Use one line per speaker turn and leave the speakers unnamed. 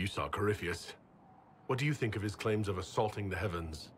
You saw Corypheus. What do you think of his claims of assaulting the heavens?